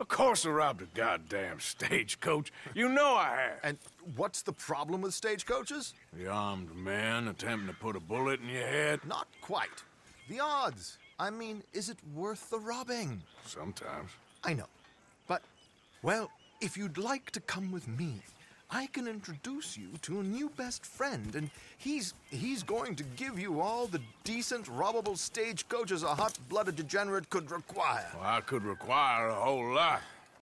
Of course I robbed a goddamn stagecoach. You know I have. And what's the problem with stagecoaches? The armed man attempting to put a bullet in your head? Not quite. The odds. I mean, is it worth the robbing? Sometimes. I know. But, well, if you'd like to come with me, I can introduce you to a new best friend, and he's he's going to give you all the decent, robbable stagecoaches a hot-blooded degenerate could require. Well, I could require a whole lot.